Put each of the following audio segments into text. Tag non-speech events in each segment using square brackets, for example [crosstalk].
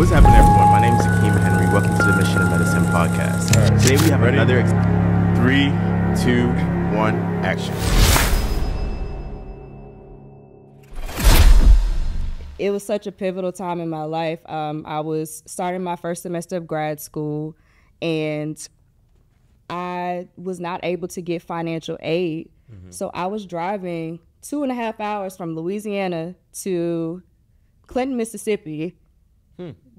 What's happening, everyone? My name is Akeem Henry. Welcome to the Mission to Medicine podcast. right. Today we have Ready? another ex- three, two, one, action. it was such a pivotal time in my life. Um, I was starting my first semester of grad school, and I was not able to get financial aid. So I was driving two and a half hours from Louisiana to Clinton, Mississippi,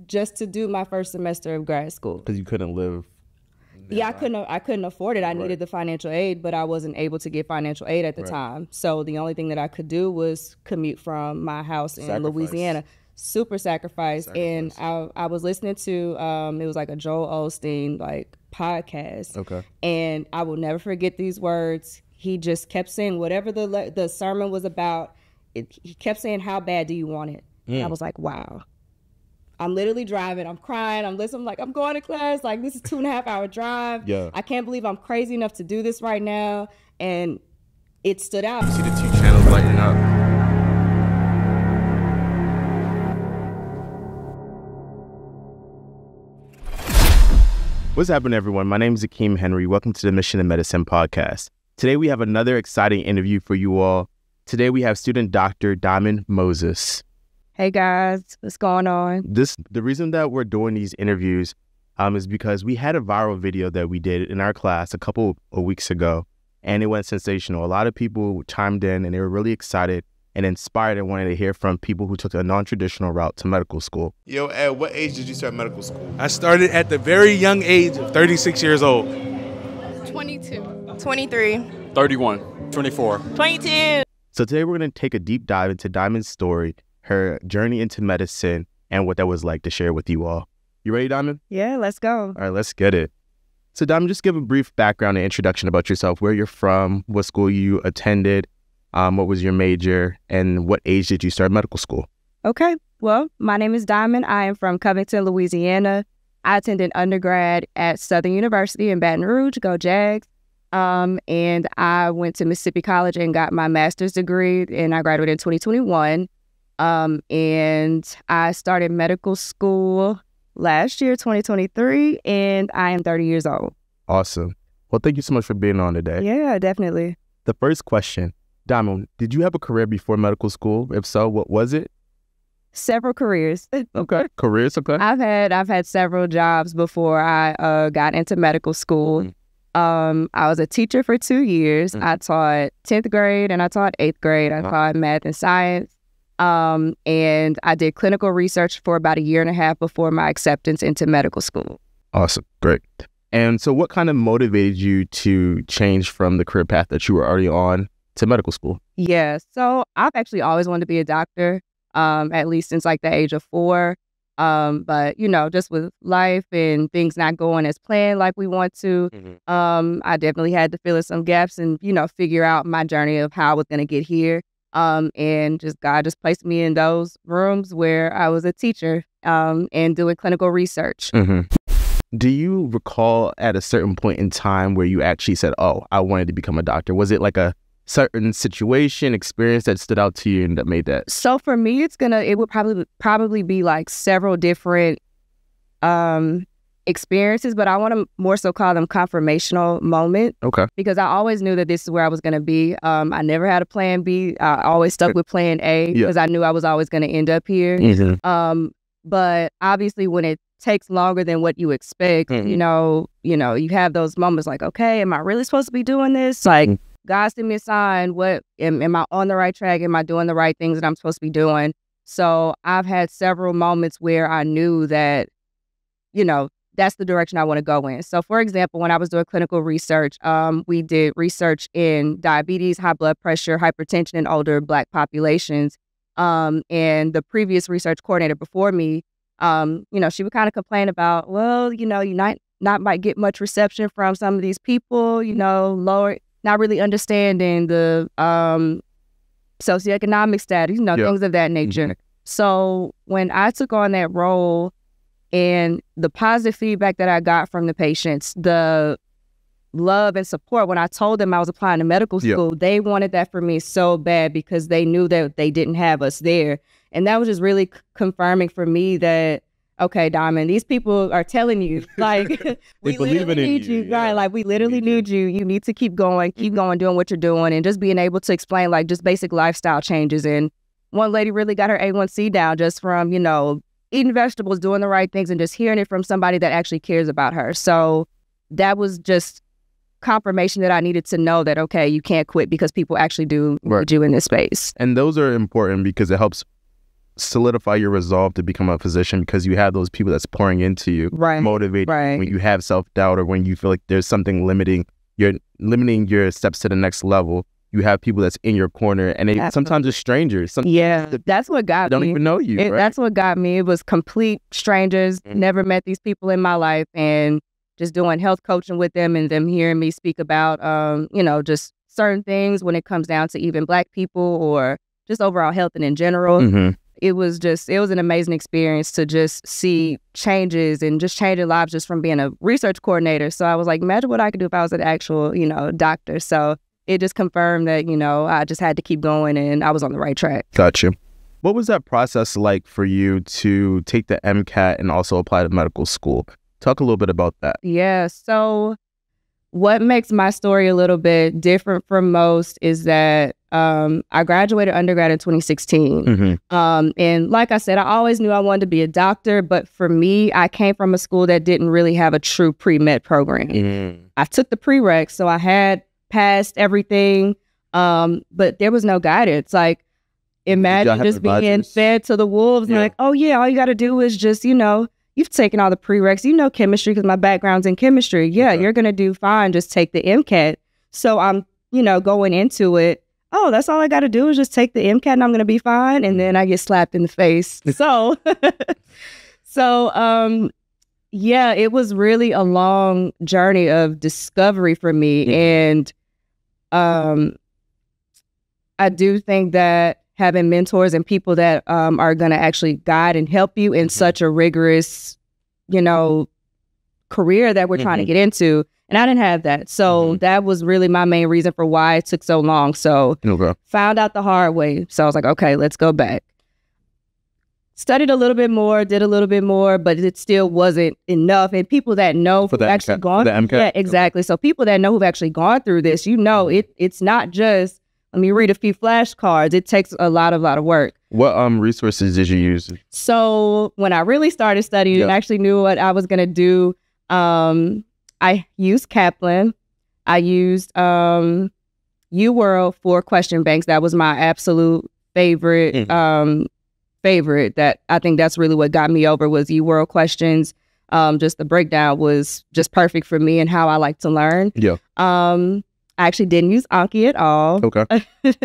just to do my first semester of grad school. Because you couldn't live. Yeah, I couldn't. I couldn't afford it. I needed the financial aid, but I wasn't able to get financial aid at the time. So the only thing that I could do was commute from my house in Sacrifice. Louisiana. Super sacrifice. And I, I was listening to um, it was like a Joel Osteen like podcast. Okay. And I will never forget these words. He just kept saying whatever the le- the sermon was about. It, he kept saying, "How bad do you want it?" And I was like, "Wow." I'm literally driving. I'm crying. I'm listening. I'm like, I'm going to class. Like, this is two and a half hour drive. Yeah. I can't believe I'm crazy enough to do this right now. And it stood out. You See the two channels lighting up. What's happening, everyone? My name is Akeem Henry. Welcome to the Mission to Medicine podcast. Today we have another exciting interview for you all. Today we have student Dr. Diamond Moses. Hey guys, what's going on? This the reason that we're doing these interviews um, is because we had a viral video that we did in our class a couple of weeks ago, and it went sensational. A lot of people chimed in, and they were really excited and inspired and wanted to hear from people who took a non-traditional route to medical school. Yo, at what age did you start medical school? I started at the very young age of 36 years old. 22. 23. 31, 24. 22. So today we're going to take a deep dive into Diamond's story, her journey into medicine, and what that was like to share with you all. You ready, Diamond? Yeah, let's go. All right, let's get it. So, Diamond, just give a brief background and introduction about yourself, where you're from, what school you attended, um, what was your major, and what age did you start medical school? Okay. Well, my name is Diamond. I am from Covington, Louisiana. I attended undergrad at Southern University in Baton Rouge, go Jags. Um, and I went to Mississippi College and got my master's degree, and I graduated in 2021. Um, and I started medical school last year, 2023, and I am 30 years old. Awesome. Well, thank you so much for being on today. Yeah, definitely. The first question, Diamond, did you have a career before medical school? If so, what was it? Several careers. [laughs] Okay. Careers, okay. I've had I've had several jobs before I uh, got into medical school. Um, I was a teacher for two years. Mm. I taught tenth grade and I taught eighth grade. I Wow. taught math and science. Um, and I did clinical research for about a year and a half before my acceptance into medical school. Awesome. Great. And so, what kind of motivated you to change from the career path that you were already on to medical school? Yeah. So I've actually always wanted to be a doctor, um, at least since like the age of four. Um, but you know, just with life and things not going as planned like we want to, um, I definitely had to fill in some gaps and, you know, figure out my journey of how I was gonna get here. Um, and just God just placed me in those rooms where I was a teacher, um, and doing clinical research. Mm-hmm. Do you recall at a certain point in time where you actually said, "Oh, I wanted to become a doctor"? Was it like a certain situation, experience that stood out to you and that made that? So for me, it's gonna it would probably probably be like several different um experiences, but I want to more so call them confirmational moment Okay. because I always knew that this is where I was gonna be. Um, I never had a plan B. I always stuck with plan A Yeah. because I knew I was always gonna end up here. Mm-hmm. Um, but obviously, when it takes longer than what you expect, Mhm. you know, you know, you have those moments like, okay, am I really supposed to be doing this? Like, Mhm. God send me a sign. What am, am I on the right track? Am I doing the right things that I'm supposed to be doing? So I've had several moments where I knew that, you know, that's the direction I want to go in. So, for example, when I was doing clinical research, um, we did research in diabetes, high blood pressure, hypertension in older Black populations. Um, and the previous research coordinator before me, um, you know, she would kind of complain about, well, you know, you not not might get much reception from some of these people, you know, lower, not really understanding the um, socioeconomic status, you know, Yeah. things of that nature. So when I took on that role and the positive feedback that I got from the patients, the love and support when I told them I was applying to medical school, they wanted that for me so bad because they knew that they didn't have us there. And that was just really confirming for me that, okay, Diamond, these people are telling you [laughs] like [laughs] we believe literally in need you, you, yeah. right? Like we literally Need you. you. Need to keep going, keep Mhm. going, doing what you're doing, and just being able to explain like just basic lifestyle changes. And one lady really got her A1C down just from you know eating vegetables, doing the right things, and just hearing it from somebody that actually cares about her. So that was just confirmation that I needed to know that okay, you can't quit because people actually do Right. you in this space. And those are important because it helps solidify your resolve to become a physician because you have those people that's pouring into you, Right. motivate Right. when you have self doubt or when you feel like there's something limiting you're limiting your steps to the next level. You have people that's in your corner, and they Absolutely. sometimes it's strangers. Some Yeah, that that's what got don't me. even know you. It, right? That's what got me. It was complete strangers. Mhm. Never met these people in my life, and just doing health coaching with them, and them hearing me speak about, um, you know, just certain things when it comes down to even Black people or just overall health and in general. Mhm. It was just, it was an amazing experience to just see changes and just changing lives just from being a research coordinator. So I was like, imagine what I could do if I was an actual, you know, doctor. So it just confirmed that, you know, I just had to keep going and I was on the right track. Got you. What was that process like for you to take the MCAT and also apply to medical school? Talk a little bit about that. Yeah. So, what makes my story a little bit different from most is that um, I graduated undergrad in 2016. Mm-hmm. Um, and like I said, I always knew I wanted to be a doctor, but for me, I came from a school that didn't really have a true pre med program. Mm-hmm. I took the prereq, so I had passed everything, um, but there was no guidance. Like, imagine just being advisors? fed to the wolves and like, oh yeah, all you got to do is just, you know, you've taken all the prereqs, you know chemistry because my background's in chemistry. Yeah, Okay. you're gonna do fine. Just take the MCAT. So I'm, you know, going into it. Oh, that's all I got to do is just take the MCAT and I'm gonna be fine. And then I get slapped in the face. [laughs] So, [laughs] so um, yeah, it was really a long journey of discovery for me. Mhm. And um I do think that having mentors and people that um are gonna actually guide and help you in Mhm. such a rigorous, you know, career that we're trying to Mhm. get into. And I didn't have that. So Mhm. that was really my main reason for why it took so long. So Okay. found out the hard way. So I was like, okay, let's go back. Studied a little bit more, did a little bit more, but it still wasn't enough. And people that know For who've the actually MCAT gone, the MCAT? yeah, exactly. So people that know who've actually gone through this, you know, Mm-hmm. it it's not just let me read a few flashcards. It takes a lot of lot of work. What um resources did you use? So when I really started studying and actually knew what I was gonna do, um, I used Kaplan. I used um, UWorld for question banks. That was my absolute favorite. Mhm. Um, favorite. That I think that's really what got me over was UWorld questions. Um, just the breakdown was just perfect for me and how I like to learn. Yeah. Um, I actually didn't use Anki at all. Okay. [laughs]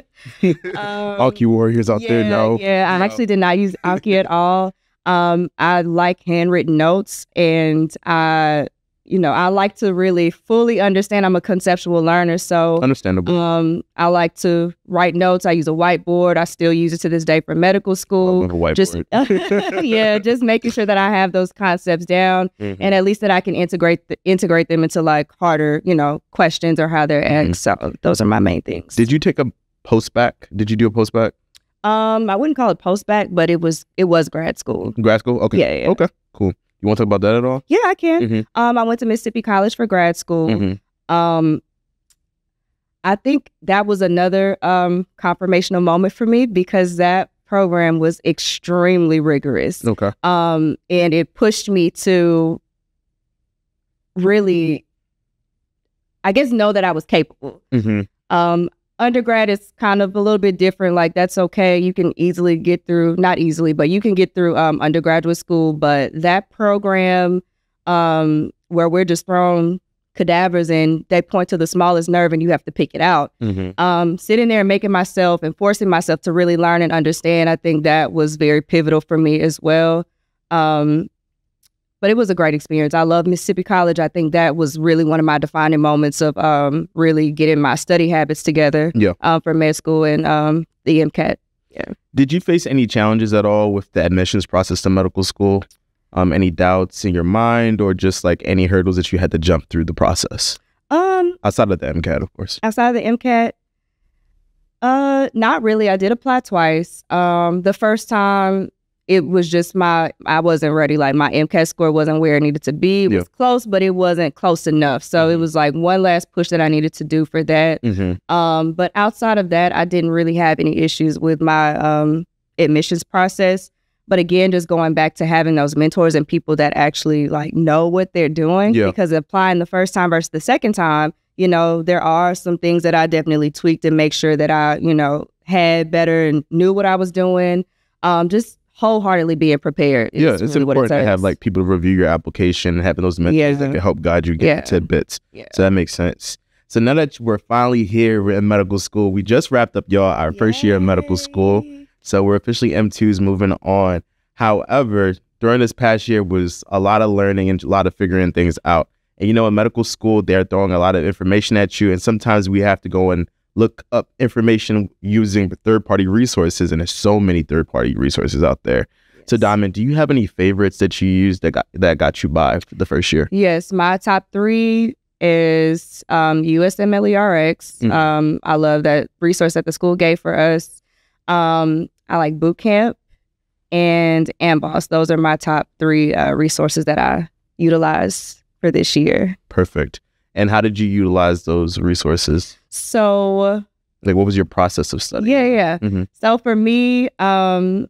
[laughs] Um, All you warriors out there know. yeah, I No. actually did not use [laughs] Anki at all. Um, I like handwritten notes, and I, you know, I like to really fully understand. I'm a conceptual learner, so Understandable. um, I like to write notes. I use a whiteboard. I still use it to this day for medical school. Love a whiteboard. Just [laughs] yeah, [laughs] just making sure that I have those concepts down, Mhm. and at least that I can integrate the, integrate them into like harder, you know, questions or how they're Mhm. asked. So those are my main things. Did you take a post-bacc? Did you do a post-bacc? Um, I wouldn't call it post-bacc, but it was it was grad school. Grad school? Okay. Yeah, yeah. Okay. You want to talk about that at all? Yeah, I can. Mhm. Um, I went to Mississippi College for grad school. Mm-hmm. Um, I think that was another um confirmational moment for me because that program was extremely rigorous. Okay. Um, and it pushed me to really, I guess, know that I was capable. Mm-hmm. Um, undergrad is kind of a little bit different. Like that's okay. You can easily get through, not easily, but you can get through um, undergraduate school. But that program, um, where we're just thrown cadavers and they point to the smallest nerve and you have to pick it out. Mm-hmm. Um, sitting there and making myself and forcing myself to really learn and understand, I think that was very pivotal for me as well. Um, but it was a great experience. I love Mississippi College. I think that was really one of my defining moments of um, really getting my study habits together Yeah. um, for med school and um, the MCAT. Yeah. Did you face any challenges at all with the admissions process to medical school? Um, any doubts in your mind, or just like any hurdles that you had to jump through the process Um, outside of the MCAT, of course? outside of the MCAT, uh, not really. I did apply twice. Um, the first time it was just my I wasn't ready. Like my MCAT score wasn't where it needed to be. It Yeah. was close, but it wasn't close enough. So it Mhm. was like one last push that I needed to do for that. Mm-hmm. Um, but outside of that, I didn't really have any issues with my um, admissions process. But again, just going back to having those mentors and people that actually like know what they're doing. Yeah. Because applying the first time versus the second time, you know, there are some things that I definitely tweaked to make sure that I, you know, had better and knew what I was doing. Um, just wholeheartedly being prepared. is Yeah, it's really what it important to have like people review your application and having those mentors Yeah. that can help guide you get Yeah. the tidbits. Yeah. So that makes sense. So now that we're finally here in medical school, we just wrapped up y'all our first year of medical school. So we're officially M2s moving on. However, during this past year was a lot of learning and a lot of figuring things out. And you know, in medical school, they're throwing a lot of information at you, and sometimes we have to go and look up information using third-party resources, and there's so many third-party resources out there. So, Diamond, do you have any favorites that you used that got that got you by for the first year? Yes, my top three is um, USMLE-Rx. Mhm. Um, I love that resource that the school gave for us. Um, I like Boot Camp and Amboss. Those are my top three uh, resources that I utilize for this year. Perfect. And how did you utilize those resources? So Like, what was your process of study? Yeah, yeah. Mhm. So for me, um,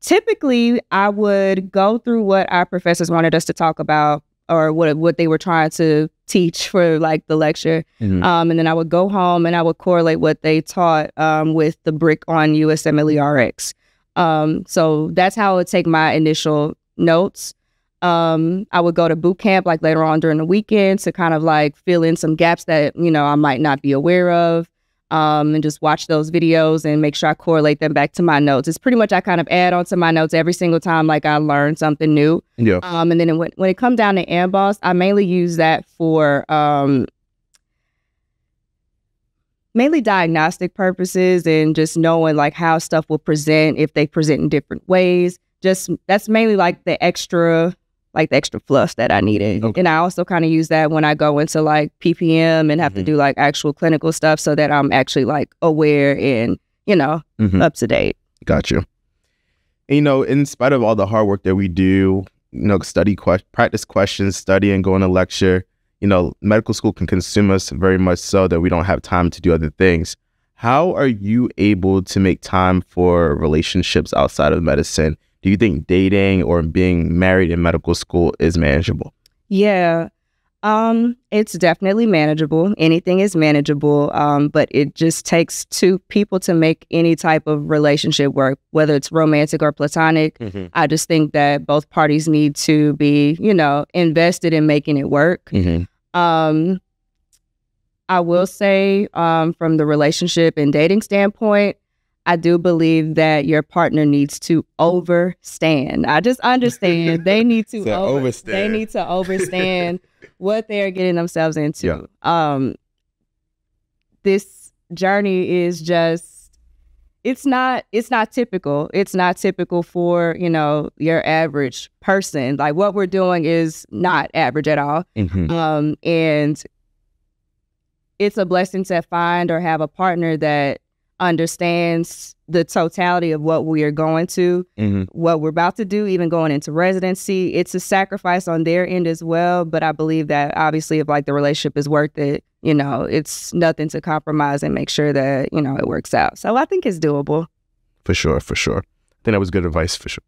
typically I would go through what our professors wanted us to talk about or what what they were trying to teach for like the lecture. Mhm. Um, and then I would go home and I would correlate what they taught um, with the brick on USMLE-Rx. Um, so that's how I would take my initial notes. Um, I would go to boot camp like later on during the weekend to kind of like fill in some gaps that, you know, I might not be aware of. Um, and just watch those videos and make sure I correlate them back to my notes. It's pretty much I kind of add on to my notes every single time like I learn something new. Yeah. Um, and then when, when it comes down to Amboss, I mainly use that for um, mainly diagnostic purposes and just knowing like how stuff will present if they present in different ways. Just that's mainly like the extra, like the extra fluff that I needed. Okay. And I also kind of use that when I go into like PPM and have to Mhm. do like actual clinical stuff so that I'm actually like aware and you know Mhm. up to date. Got you. And, you know, in spite of all the hard work that we do, you know, study, que- practice questions, study, and going to lecture, you know, medical school can consume us very much so that we don't have time to do other things. How are you able to make time for relationships outside of medicine? Do you think dating or being married in medical school is manageable? Yeah. Um, it's definitely manageable. Anything is manageable. Um, but it just takes two people to make any type of relationship work, whether it's romantic or platonic. Mm-hmm. I just think that both parties need to be, you know, invested in making it work. Mm-hmm. Um, I will say, um, from the relationship and dating standpoint, I do believe that your partner needs to overstand. I just understand [laughs] they need to over- They overstand. need to overstand [laughs] what they are getting themselves into. Um, this journey is just it's not it's not typical it's not typical for you know your average person like what we're doing is not average at all Mm-hmm. um, and it's a blessing to find or have a partner that understands the totality of what we are going to, Mm-hmm. what we're about to do, even going into residency. It's a sacrifice on their end as well. But I believe that obviously, if like the relationship is worth it, you know, it's nothing to compromise and make sure that, you know, it works out. So I think it's doable. For sure, for sure. I think that was good advice for sure.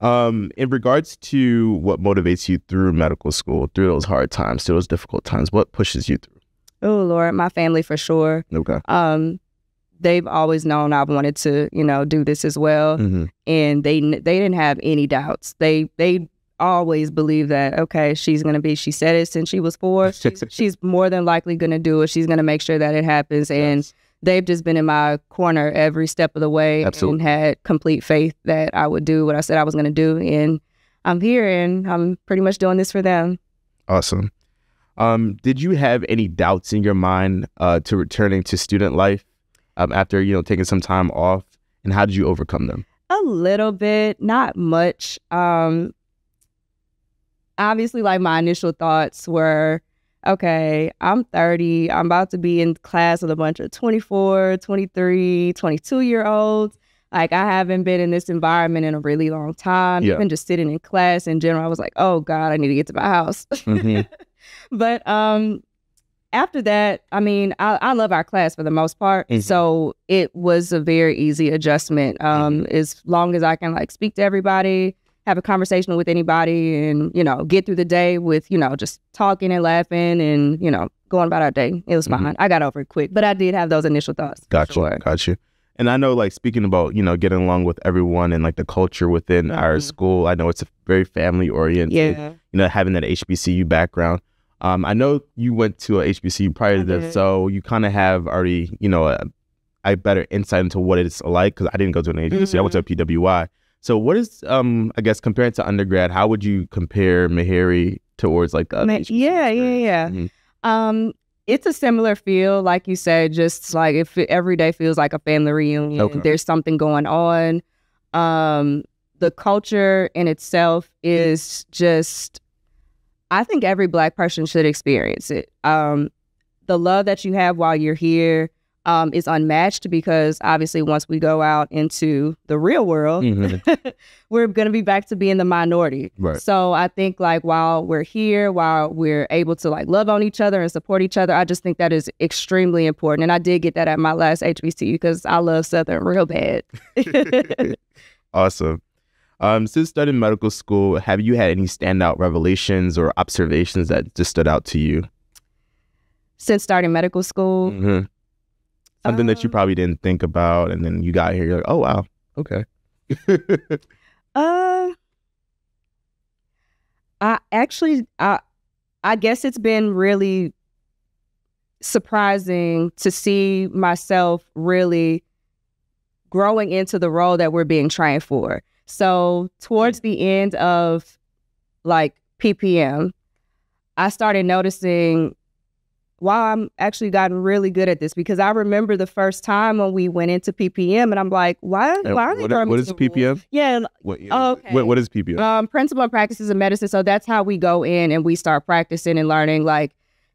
Um, in regards to what motivates you through medical school, through those hard times, through those difficult times, what pushes you through? Oh, Lord, my family for sure. Okay. Um, they've always known I've wanted to, you know, do this as well. Mm-hmm. and they they didn't have any doubts. They they always believed that okay, she's gonna be. She said it since she was four. She's, [laughs] she's more than likely gonna do it. She's gonna make sure that it happens, and they've just been in my corner every step of the way Absolutely. and had complete faith that I would do what I said I was gonna do. And I'm here, and I'm pretty much doing this for them. Awesome. Um, did you have any doubts in your mind uh, to returning to student life um, after you know taking some time off, and how did you overcome them? A little bit, not much. Um obviously like my initial thoughts were okay, I'm 30, I'm about to be in class with a bunch of 24, 23, 22 year olds. like I haven't been in this environment in a really long time. Yeah. Even just sitting in class in general, I was like, oh God, I need to get to my house. Mhm. [laughs] but um after that, I mean, I, I love our class for the most part. Mhm. So it was a very easy adjustment. Um, Mm-hmm. as long as I can like speak to everybody, have a conversation with anybody and, you know, get through the day with, you know, just talking and laughing and, you know, going about our day. It was Mhm. fine. I got over it quick. But I did have those initial thoughts. Gotcha, Got you. sure. Got you. And I know, like, speaking about, you know, getting along with everyone and like the culture within our Mhm. school, I know it's a very family oriented, Yeah. you know, having that HBCU background. Um, I know you went to a HBCU prior to this, so you kind of have already, you know, a, a better insight into what it's like because I didn't go to an HBCU, I went to a PWI. So, what is, um, I guess, compared to undergrad, how would you compare Meharry towards like the other Ma- HBCU yeah, yeah, yeah. Um, it's a similar feel, like you said, just like if every day feels like a family reunion. Okay. There's something going on. Um, the culture in itself is just, I think every Black person should experience it. Um, the love that you have while you're here um, is unmatched because obviously once we go out into the real world, Mhm. [laughs] we're going to be back to being the minority. Right. So I think like while we're here, while we're able to like love on each other and support each other, I just think that is extremely important. And I did get that at my last HBCU because I love Southern real bad. [laughs] Awesome. Um, since studying medical school, have you had any standout revelations or observations that just stood out to you? Since starting medical school, Mhm. Something that you Um, probably didn't think about, and then you got here, you're like, oh wow, okay. [laughs] Uh, I actually, I, I guess it's been really surprising to see myself really growing into the role that we're being trained for. So towards the end of like PPM, I started noticing wow, I'm actually gotten really good at this because I remember the first time when we went into PPM and I'm like, why, why are they what- what is? PPM? Yeah, What, Oh, okay. what, what is PPM? um, principle and practices of medicine. So that's how we go in and we start practicing and learning like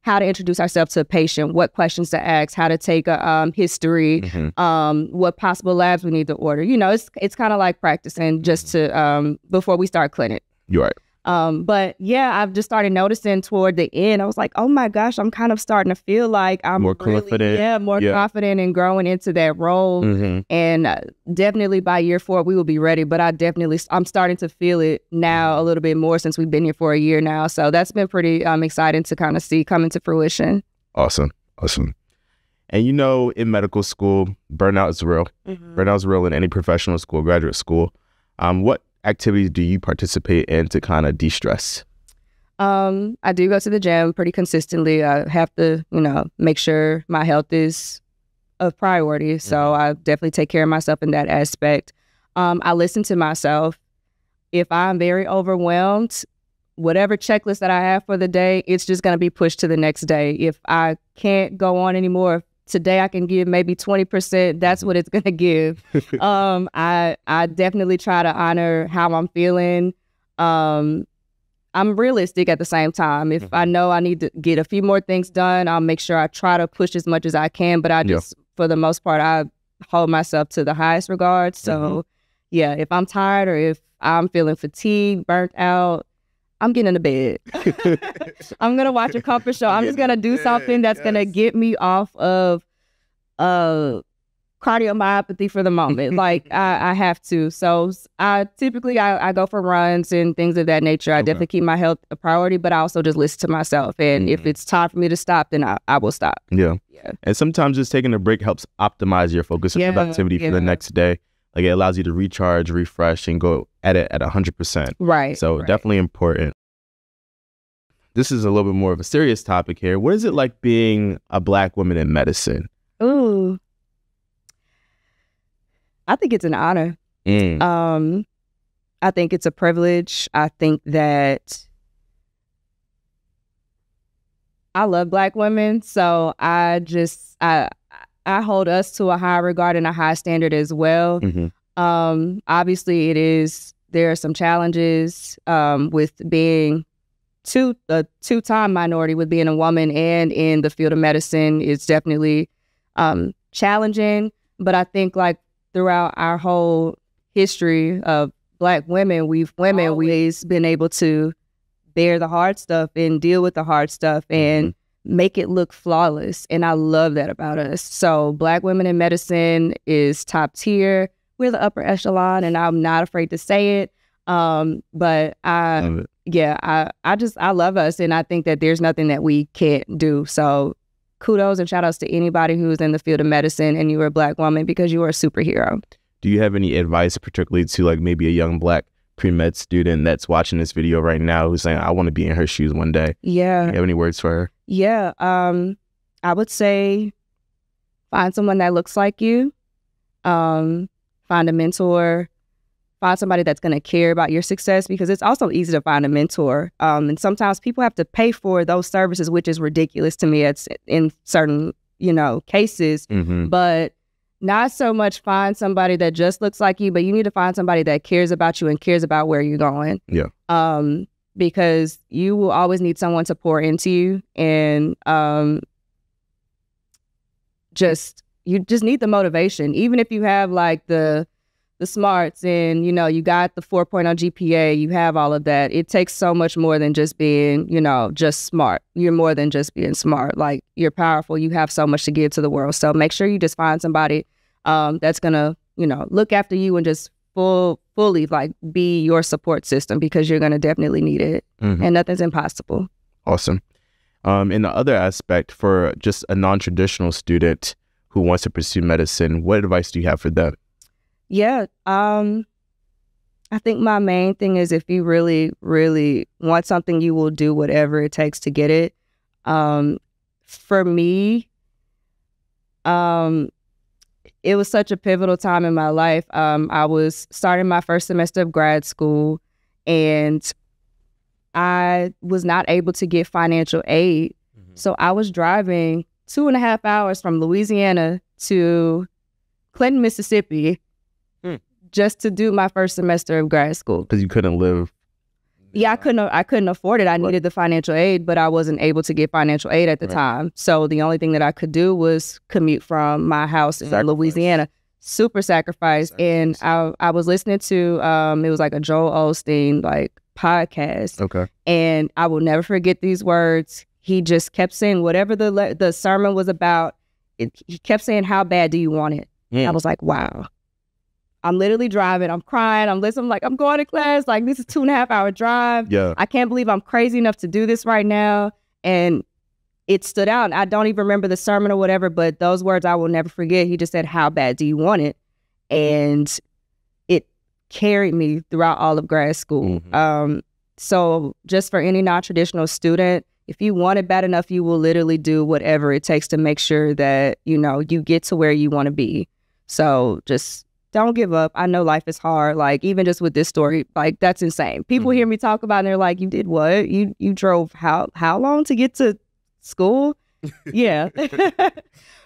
how to introduce ourselves to a patient, what questions to ask, how to take a um, history, Mhm. um, what possible labs we need to order. You know, it's it's kind of like practicing just to um, before we start clinic. You're right. Um, but yeah, I've just started noticing toward the end. I was like, oh my gosh, I'm kind of starting to feel like I'm More really- confident. Yeah, more Yeah. confident and growing into that role. hmm And uh, definitely by year four, we will be ready. But I definitely, I'm starting to feel it now a little bit more since we've been here for a year now. So that's been pretty um, exciting to kind of see coming to fruition. Awesome. Awesome. And you know, in medical school, burnout is real. Burnout is real in any professional school, graduate school. Um, what activities do you participate in to kind of de stress? Um, I do go to the gym pretty consistently. I have to, you know, make sure my health is a priority. So I definitely take care of myself in that aspect. Um, I listen to myself. If I'm very overwhelmed, whatever checklist that I have for the day, it's just going to be pushed to the next day. If I can't go on anymore, if today I can give maybe 20%, that's what it's [laughs] going to give. [laughs] um, I I definitely try to honor how I'm feeling. Um, I'm realistic at the same time. If I know I need to get a few more things done, I'll make sure I try to push as much as I can. But I Yeah. just, for the most part, I hold myself to the highest regard. So, yeah, if I'm tired or if I'm feeling fatigued, burnt out, I'm getting into bed. [laughs] I'm gonna watch a comfort show. I'm just gonna do something that's gonna get me off of uh cardiomyopathy for the moment. [laughs] like I, I have to. So I typically I, I go for runs and things of that nature. I Okay. definitely keep my health a priority, but I also just listen to myself. And if Mhm. it's time for me to stop, then I, I will stop. Yeah. Yeah. And sometimes just taking a break helps optimize your focus and Yeah, productivity for the next day. Like it allows you to recharge, refresh, and go at it at 100%. Right. So right. definitely important. This is a little bit more of a serious topic here. What is it like being a black woman in medicine? Ooh. I think it's an honor. Mm. Um, I think it's a privilege. I think that I love black women, so I just I I hold us to a high regard and a high standard as well. Mhm. Um, obviously, it is there are some challenges um, with being two a two time minority with being a woman and in the field of medicine. It's definitely um, challenging, but I think like throughout our whole history of black women, we've women always been able to bear the hard stuff and deal with the hard stuff and make it look flawless. And I love that about us. So black women in medicine is top tier. We're the upper echelon, and I'm not afraid to say it. Um, but I yeah, I, I just I love us and I think that there's nothing that we can't do. So kudos and shout outs to anybody who's in the field of medicine and you are a black woman because you are a superhero. Do you have any advice, particularly to like maybe a young black pre med student that's watching this video right now who's saying, I want to be in her shoes one day? Yeah. You have any words for her? Yeah. Um, I would say find someone that looks like you. Um, find a mentor. Find somebody that's going to care about your success because it's also easy to find a mentor. Um, and sometimes people have to pay for those services, which is ridiculous to me. It's in certain, you know, cases. Mm-hmm. But not so much find somebody that just looks like you, but you need to find somebody that cares about you and cares about where you're going. Yeah. Um, because you will always need someone to pour into you and um just you just need the motivation. Even if you have like the the smarts and you know you got the 4.0 GPA, you have all of that. It takes so much more than just being, you know, just smart. You're more than just being smart. Like you're powerful. You have so much to give to the world. So make sure you just find somebody um, that's gonna, you know, look after you and just full fully like be your support system because you're gonna definitely need it. Mhm. And nothing's impossible. Awesome. Um, in the other aspect, for just a non traditional student who wants to pursue medicine, what advice do you have for them? Yeah. Um I think my main thing is if you really, really want something, you will do whatever it takes to get it. Um for me, um it was such a pivotal time in my life. Um I was starting my first semester of grad school and I was not able to get financial aid. So I was driving two and a half hours from Louisiana to Clinton, Mississippi, Hmm. just to do my first semester of grad school. Because you couldn't live. Yeah, I couldn't. I couldn't afford it. I needed the financial aid, but I wasn't able to get financial aid at the Right. time. So the only thing that I could do was commute from my house in Sacrifice. Louisiana. Super sacrifice. And I, I was listening to um, it was like a Joel Osteen like podcast, Okay. and I will never forget these words. He just kept saying whatever the le- the sermon was about. It, he kept saying, "How bad do you want it?" I Mm. was like, "Wow." I'm literally driving. I'm crying. I'm listening. I'm like, I'm going to class. Like this is two and a half hour drive. Yeah. I can't believe I'm crazy enough to do this right now. And it stood out. I don't even remember the sermon or whatever, but those words I will never forget. He just said, How bad do you want it? And it carried me throughout all of grad school. Mhm. Um, so just for any non-traditional student, if you want it bad enough, you will literally do whatever it takes to make sure that, you know, you get to where you want to be. So just don't give up. I know life is hard. Like even just with this story, like that's insane. People Mhm. hear me talk about it and they're like, You did what? You you drove how how long to get to school? yeah. [laughs]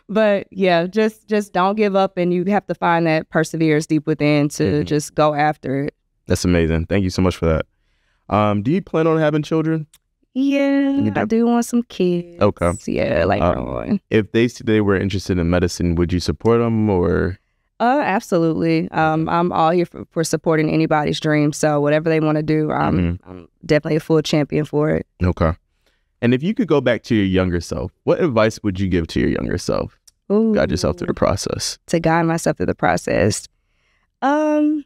but yeah, just just don't give up and you have to find that perseverance deep within to Mhm. just go after it. That's amazing. Thank you so much for that. Um, do you plan on having children? Yeah, I do want some kids. Okay. Yeah, later Uh. If they they were interested in medicine, would you support them or? Uh, absolutely. Um, I'm all here for, for supporting anybody's dream. So whatever they want to do, I'm, Mm-hmm. I'm definitely a full champion for it. Okay. And if you could go back to your younger self, what advice would you give to your younger self? Ooh, Guide yourself through the process. to guide myself through the process. Um,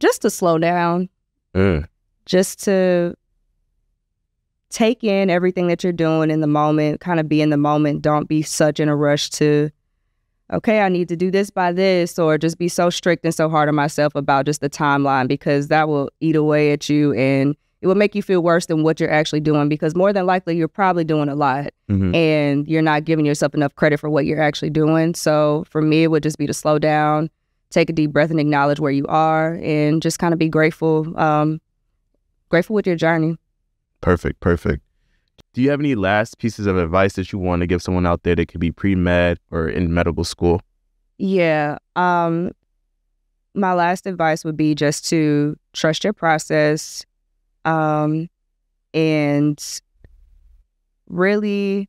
just to slow down, Mm. just to take in everything that you're doing in the moment, kind of be in the moment. Don't be such in a rush to, okay, I need to do this by this, or just be so strict and so hard on myself about just the timeline because that will eat away at you and it will make you feel worse than what you're actually doing because more than likely you're probably doing a lot Mhm. and you're not giving yourself enough credit for what you're actually doing. So for me, it would just be to slow down, take a deep breath, and acknowledge where you are, and just kind of be grateful, um, grateful with your journey. Perfect. Perfect. Do you have any last pieces of advice that you want to give someone out there that could be pre med or in medical school? Yeah. Um, my last advice would be just to trust your process, um, and really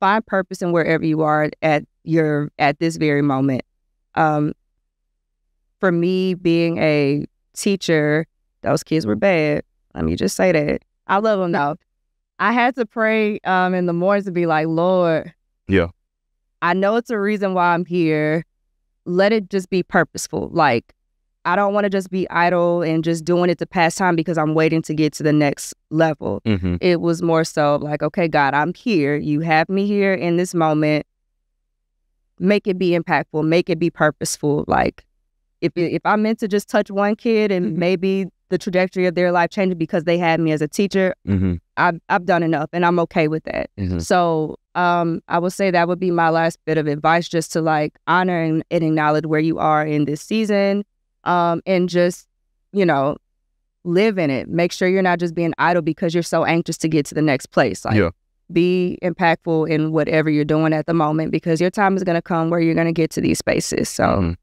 find purpose in wherever you are at your at this very moment. Um, for me, being a teacher, those kids were bad. Let me just say that. I love them though. I had to pray um, in the mornings to be like, Lord, Yeah. I know it's a reason why I'm here. Let it just be purposeful. Like, I don't want to just be idle and just doing it to pass time because I'm waiting to get to the next level. Mm-hmm. It was more so like, okay, God, I'm here. You have me here in this moment. Make it be impactful. Make it be purposeful. Like, if if I'm meant to just touch one kid and maybe the trajectory of their life changing because they had me as a teacher, Mm-hmm. I've I've done enough, and I'm okay with that. Mhm. So, um, I would say that would be my last bit of advice, just to like honor and, and acknowledge where you are in this season, um, and just you know live in it. Make sure you're not just being idle because you're so anxious to get to the next place. Like, Yeah. be impactful in whatever you're doing at the moment because your time is going to come where you're going to get to these spaces. So Mhm.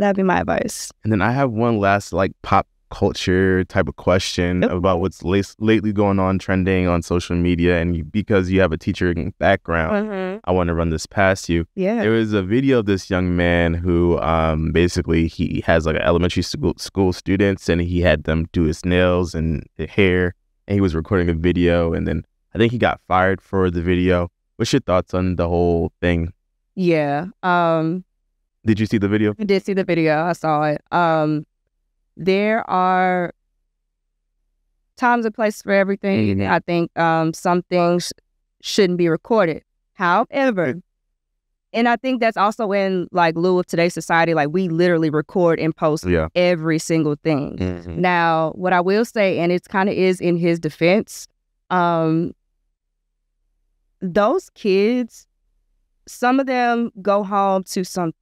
that'd be my advice. And then I have one last like pop culture type of question Yep. about what's la- lately going on trending on social media. And you, because you have a teaching background, I want to run this past you. Yeah. There was a video of this young man who um, basically he has like elementary school, school students and he had them do his nails and hair and he was recording a video and then I think he got fired for the video. What's your thoughts on the whole thing? Yeah. Um, Did you see the video? I did see the video. I saw it. Um, there are times and places for everything. I think um, some things shouldn't be recorded. However, and I think that's also in like lieu of today's society. Like we literally record and post Yeah. every single thing. Mhm. Now, what I will say, and it's kind of is in his defense, um, those kids, some of them go home to some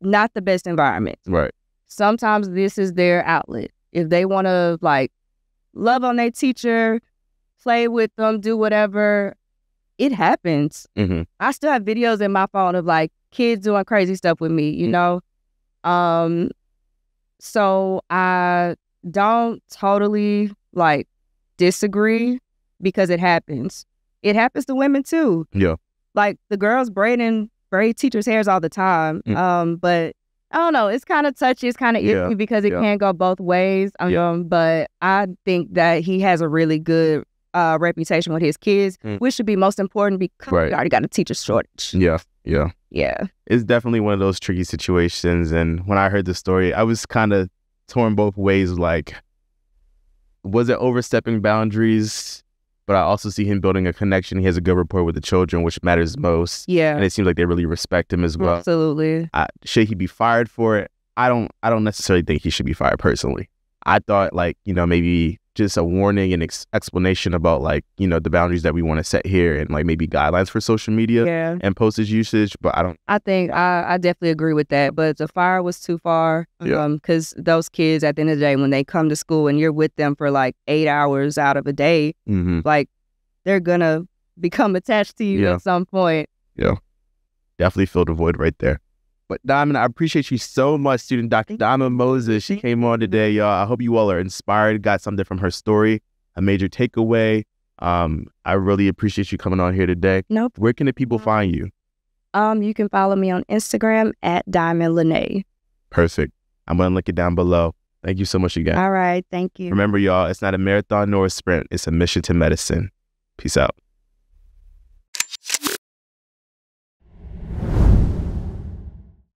not the best environment. Right. Sometimes this is their outlet. If they want to like love on their teacher, play with them, do whatever, it happens. hmm I still have videos in my phone of like kids doing crazy stuff with me, you know? Um so I don't totally like disagree because it happens. It happens to women too. Yeah. Like the girls braiding braid teachers' hairs all the time. Mm. Um, but I don't know. It's kind of touchy. It's kind of Yeah, iffy because it yeah. can go both ways. Um, Yeah. but I think that he has a really good uh, reputation with his kids, Mm. which should be most important because Right. we already got a teacher shortage. Yeah. Yeah. Yeah. it's definitely one of those tricky situations. And when I heard the story, I was kind of torn both ways. Like, was it overstepping boundaries? But I also see him building a connection. He has a good rapport with the children, which matters most. Yeah. And it seems like they really respect him as well. Absolutely. I, should he be fired for it? I don't. I don't necessarily think he should be fired personally. I thought like you know maybe just a warning and ex- explanation about like you know the boundaries that we want to set here and like maybe guidelines for social media Yeah. and postage usage. But I don't. I think I, I definitely agree with that. But the fire was too far. Yeah. Um, because those kids at the end of the day, when they come to school and you're with them for like eight hours out of a day, Mm-hmm. like they're gonna become attached to you Yeah. at some point. Yeah definitely filled a void right there. But Diamond, I appreciate you so much, student Dr. Diamond Moses. She came on today, y'all. I hope you all are inspired, got something from her story, a major takeaway. Um, I really appreciate you coming on here today. Nope. Where can the people find you? Um, you can follow me on Instagram at Diamond Lanae. Perfect. I'm gonna link it down below. Thank you so much again. All right, thank you. Remember, y'all, it's not a marathon nor a sprint. It's a mission to medicine. Peace out.